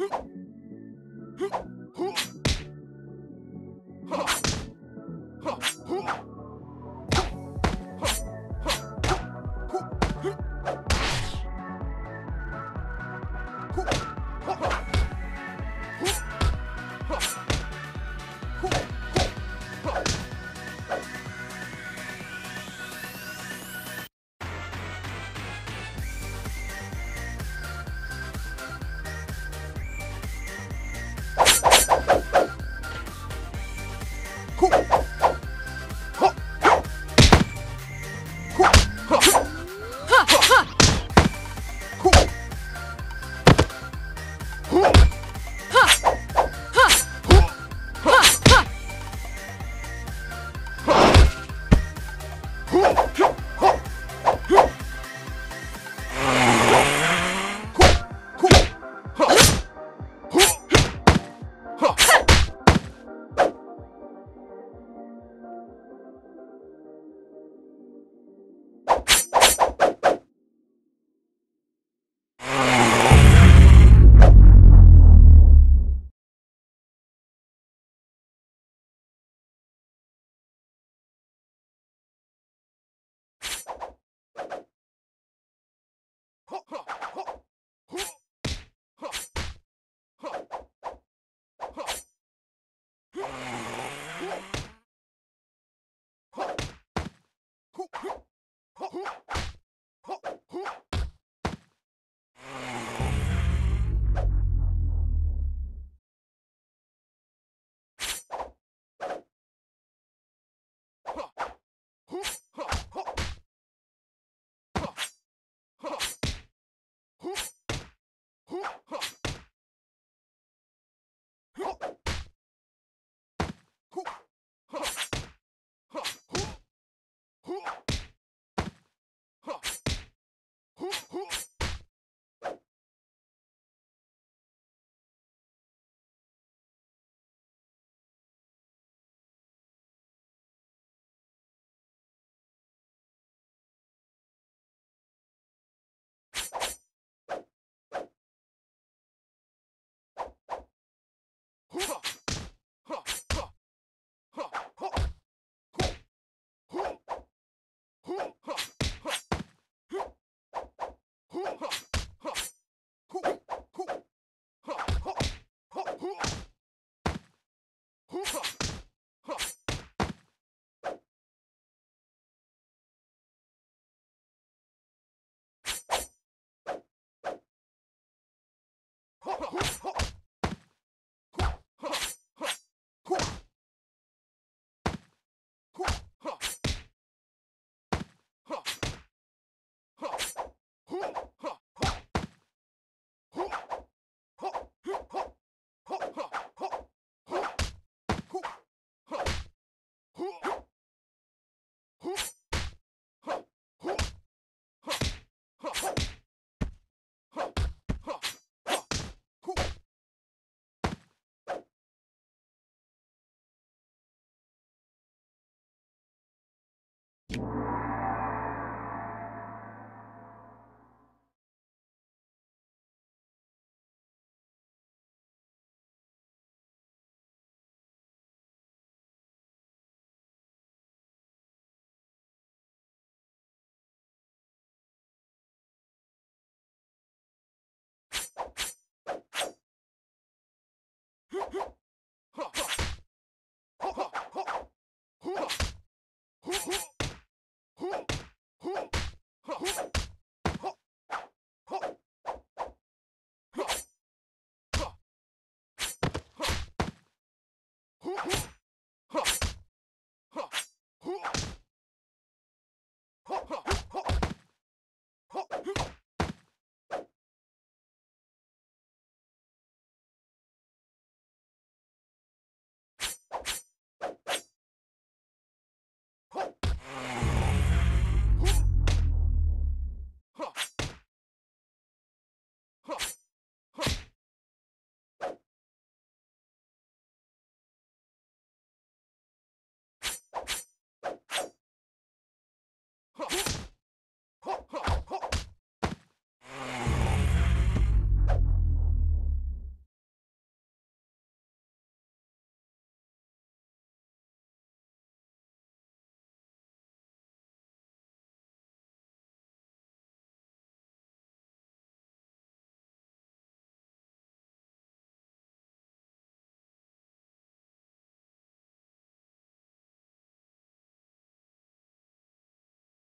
Huh! you.